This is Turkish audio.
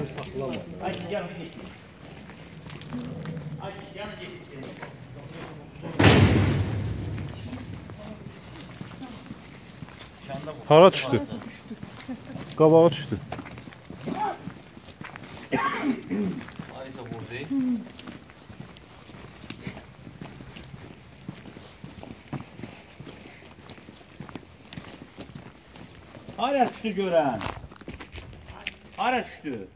Tam saklama. Ay yanı git. Ay yanı git. Hara düşdü? Qabağa düşdü. Vurdu. Hara düştü gören. Hara düştü.